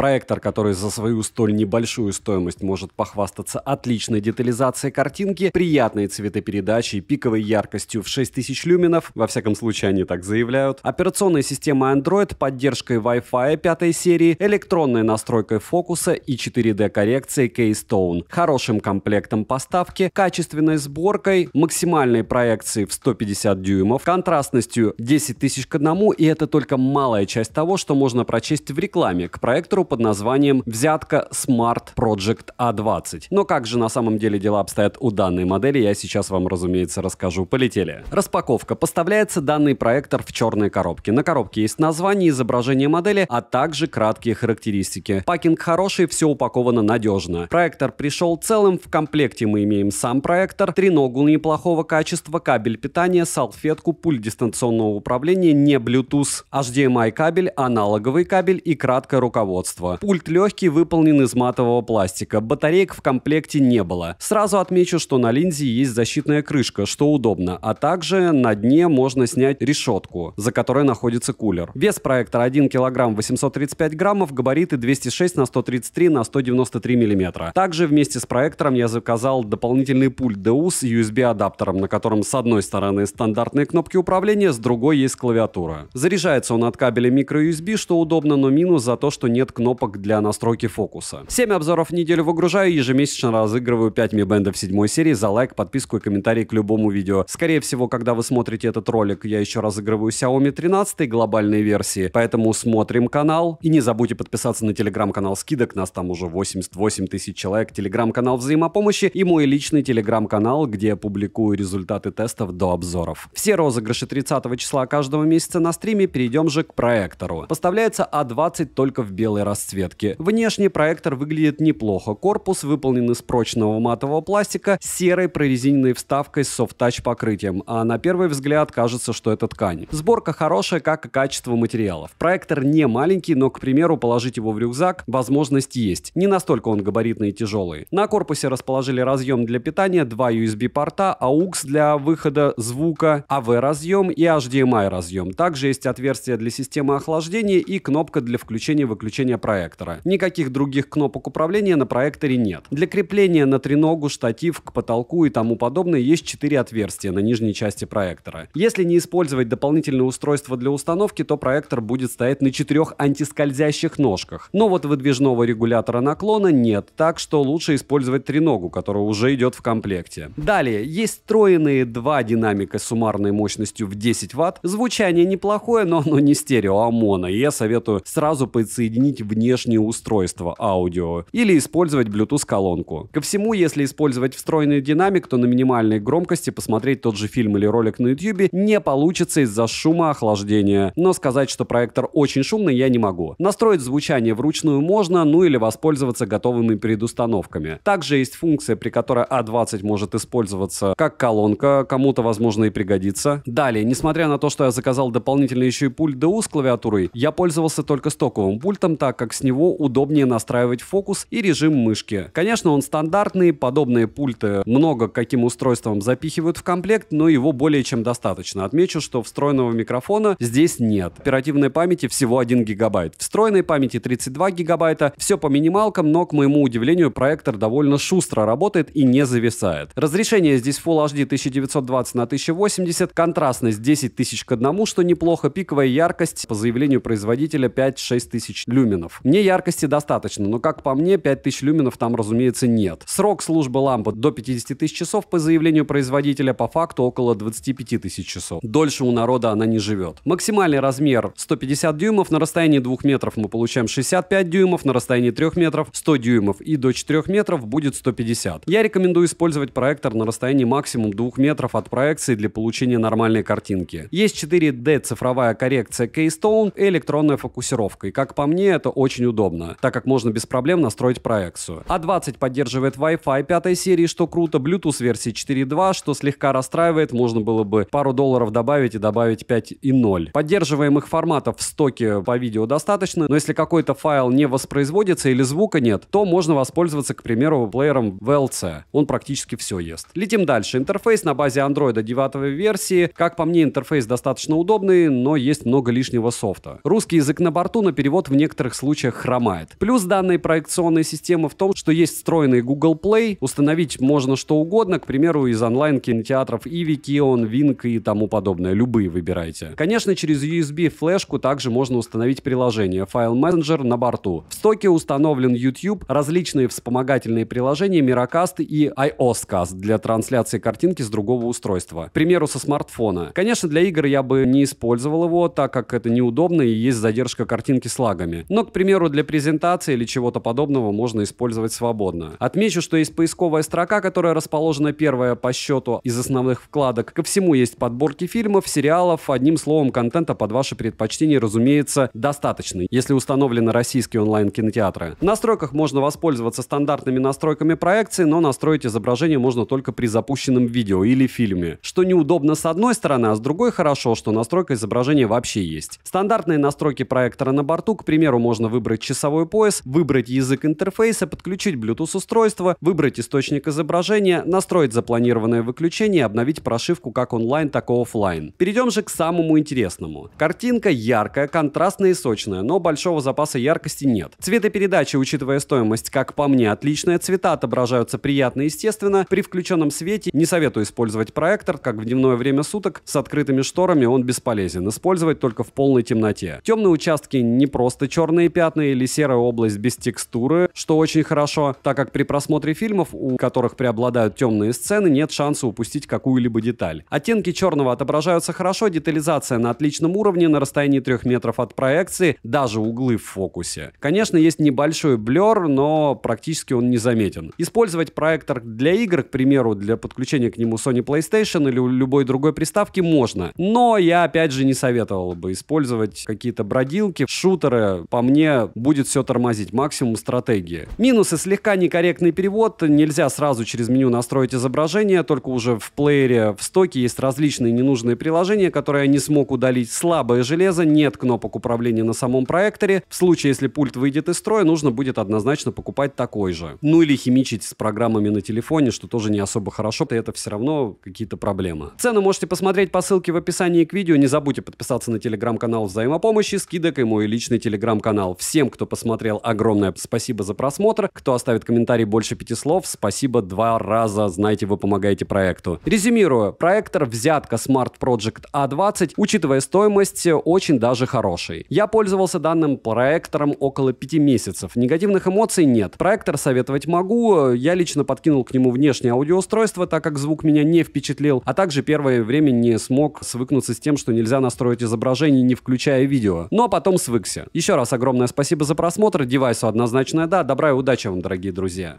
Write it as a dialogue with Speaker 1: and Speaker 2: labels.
Speaker 1: Проектор, который за свою столь небольшую стоимость может похвастаться отличной детализацией картинки, приятной цветопередачей, пиковой яркостью в 6000 люменов, во всяком случае они так заявляют, операционной системой Android, поддержкой Wi-Fi пятой серии, электронной настройкой фокуса и 4D-коррекцией Keystone, хорошим комплектом поставки, качественной сборкой, максимальной проекцией в 150 дюймов, контрастностью 10 тысяч к одному, и это только малая часть того, что можно прочесть в рекламе к проектору под названием «Взятка Smart Project A20». Но как же на самом деле дела обстоят у данной модели, я сейчас вам, разумеется, расскажу. Полетели. Распаковка. Поставляется данный проектор в черной коробке. На коробке есть название, изображение модели, а также краткие характеристики. Пакинг хороший, все упаковано надежно. Проектор пришел целым, в комплекте мы имеем сам проектор, треногу неплохого качества, кабель питания, салфетку, пульт дистанционного управления, не Bluetooth, HDMI кабель, аналоговый кабель и краткое руководство. Пульт легкий, выполнен из матового пластика. Батареек в комплекте не было. Сразу отмечу, что на линзе есть защитная крышка, что удобно, а также на дне можно снять решетку, за которой находится кулер. Вес проектора 1 кг 835 граммов, габариты 206 на 133 на 193 мм. Также вместе с проектором я заказал дополнительный пульт DU с USB-адаптером, на котором с одной стороны стандартные кнопки управления, с другой есть клавиатура. Заряжается он от кабеля microUSB, что удобно, но минус за то, что нет кнопок для настройки фокуса. 7 обзоров в неделю выгружаю, ежемесячно разыгрываю 5 Mi Band в седьмой серии за лайк, подписку и комментарий к любому видео. Скорее всего, когда вы смотрите этот ролик, я еще разыгрываю Xiaomi 13 глобальной версии, поэтому смотрим канал. И не забудьте подписаться на телеграм-канал скидок, нас там уже 88 тысяч человек, телеграм-канал взаимопомощи и мой личный телеграм-канал, где я публикую результаты тестов до обзоров. Все розыгрыши 30 числа каждого месяца на стриме, перейдем же к проектору. Поставляется А20 только в белой расцветке. Внешне проектор выглядит неплохо. Корпус выполнен из прочного матового пластика с серой прорезиненной вставкой с софт-тач покрытием, а на первый взгляд кажется, что это ткань. Сборка хорошая, как и качество материалов. Проектор не маленький, но, к примеру, положить его в рюкзак возможность есть. Не настолько он габаритный и тяжелый. На корпусе расположили разъем для питания, два USB-порта, AUX для выхода звука, AV-разъем и HDMI-разъем. Также есть отверстие для системы охлаждения и кнопка для включения-выключения проектора. Никаких других кнопок управления на проекторе нет. Для крепления на треногу, штатив, к потолку и тому подобное есть 4 отверстия на нижней части проектора. Если не использовать дополнительное устройство для установки, то проектор будет стоять на четырех антискользящих ножках. Но вот выдвижного регулятора наклона нет, так что лучше использовать треногу, которая уже идет в комплекте. Далее, есть встроенные два динамика с суммарной мощностью в 10 Вт. Звучание неплохое, но оно не стерео, а моно. И я советую сразу подсоединить внешнее устройство аудио или использовать Bluetooth колонку. Ко всему, если использовать встроенный динамик, то на минимальной громкости посмотреть тот же фильм или ролик на YouTube не получится из-за шума охлаждения. Но сказать, что проектор очень шумный, я не могу. Настроить звучание вручную можно, ну или воспользоваться готовыми предустановками. Также есть функция, при которой А20 может использоваться как колонка, кому-то, возможно, и пригодится. Далее, несмотря на то, что я заказал дополнительно еще и пульт DU с клавиатурой, я пользовался только стоковым пультом, так как с него удобнее настраивать фокус и режим мышки. Конечно, он стандартный, подобные пульты много каким устройством запихивают в комплект, но его более чем достаточно. Отмечу, что встроенного микрофона здесь нет. Оперативной памяти всего 1 гигабайт. Встроенной памяти 32 гигабайта. Все по минималкам, но, к моему удивлению, проектор довольно шустро работает и не зависает. Разрешение здесь Full HD 1920 на 1080, контрастность 10 тысяч к одному, что неплохо, пиковая яркость по заявлению производителя 5-6 тысяч люменов. Мне яркости достаточно, но как по мне 5000 люменов там, разумеется, нет. Срок службы лампы до 50 тысяч часов по заявлению производителя, по факту около 25 тысяч часов. Дольше у народа она не живет. Максимальный размер 150 дюймов, на расстоянии 2 метров мы получаем 65 дюймов, на расстоянии 3 метров 100 дюймов и до 4 метров будет 150. Я рекомендую использовать проектор на расстоянии максимум 2 метров от проекции для получения нормальной картинки. Есть 4D цифровая коррекция Keystone и электронная фокусировка. И как по мне, это очень удобно, так как можно без проблем настроить проекцию. А20 поддерживает Wi-Fi пятой серии, что круто, Bluetooth версии 4.2, что слегка расстраивает, можно было бы пару долларов добавить и добавить 5.0. Поддерживаемых форматов в стоке по видео достаточно, но если какой-то файл не воспроизводится или звука нет, то можно воспользоваться, к примеру, плеером VLC. Он практически все ест. Летим дальше. Интерфейс на базе Android 9 версии. Как по мне, интерфейс достаточно удобный, но есть много лишнего софта. Русский язык на борту, но перевод в некоторых случаях случаях хромает. Плюс данной проекционной системы в том, что есть встроенный Google Play, установить можно что угодно, к примеру, из онлайн-кинотеатров Иви, Kion, Wink и тому подобное. Любые выбирайте. Конечно, через USB-флешку также можно установить приложение File Messenger на борту. В стоке установлен YouTube, различные вспомогательные приложения Miracast и iOScast для трансляции картинки с другого устройства. К примеру, со смартфона. Конечно, для игр я бы не использовал его, так как это неудобно и есть задержка картинки с лагами. Но, к примеру, для презентации или чего-то подобного можно использовать свободно. Отмечу, что есть поисковая строка, которая расположена первая по счету из основных вкладок. Ко всему есть подборки фильмов, сериалов, одним словом, контента под ваши предпочтения, разумеется, достаточно, если установлены российские онлайн-кинотеатры. В настройках можно воспользоваться стандартными настройками проекции, но настроить изображение можно только при запущенном видео или фильме. Что неудобно с одной стороны, а с другой хорошо, что настройка изображения вообще есть. Стандартные настройки проектора на борту, к примеру, можно выбрать часовой пояс, выбрать язык интерфейса, подключить Bluetooth устройство, выбрать источник изображения, настроить запланированное выключение и обновить прошивку как онлайн, так и офлайн. Перейдем же к самому интересному. Картинка яркая, контрастная и сочная, но большого запаса яркости нет. Цветопередача, учитывая стоимость, как по мне, отличная. Цвета отображаются приятно и естественно. При включенном свете не советую использовать проектор, как в дневное время суток. С открытыми шторами он бесполезен. Использовать только в полной темноте. Темные участки не просто черные пятна или серая область без текстуры, что очень хорошо, так как при просмотре фильмов, у которых преобладают темные сцены, нет шанса упустить какую-либо деталь. Оттенки черного отображаются хорошо, детализация на отличном уровне, на расстоянии 3 метров от проекции, даже углы в фокусе. Конечно, есть небольшой блер, но практически он не заметен. Использовать проектор для игр, к примеру, для подключения к нему Sony PlayStation или любой другой приставки можно. Но я опять же не советовал бы использовать какие-то бродилки, шутеры. По мне будет все тормозить, максимум стратегии. Минусы слегка некорректный перевод, нельзя сразу через меню настроить изображение, только уже в плеере в стоке есть различные ненужные приложения, которые я не смог удалить. Слабое железо, нет кнопок управления на самом проекторе. В случае, если пульт выйдет из строя, нужно будет однозначно покупать такой же. Ну или химичить с программами на телефоне, что тоже не особо хорошо, и это все равно какие-то проблемы. Цены можете посмотреть по ссылке в описании к видео. Не забудьте подписаться на телеграм-канал взаимопомощи, скидок и мой личный телеграм-канал. Всем, кто посмотрел, огромное спасибо за просмотр. Кто оставит комментарий больше пяти слов, спасибо два раза. Знаете, вы помогаете проекту. Резюмирую. Проектор взятка Smart Project A20, учитывая стоимость, очень даже хороший. Я пользовался данным проектором около 5 месяцев. Негативных эмоций нет. Проектор советовать могу. Я лично подкинул к нему внешнее аудиоустройство, так как звук меня не впечатлил, а также первое время не смог свыкнуться с тем, что нельзя настроить изображение, не включая видео. Но потом свыкся. Еще раз огромное спасибо за просмотр. Девайсу однозначная да. Добра и удачи вам, дорогие друзья.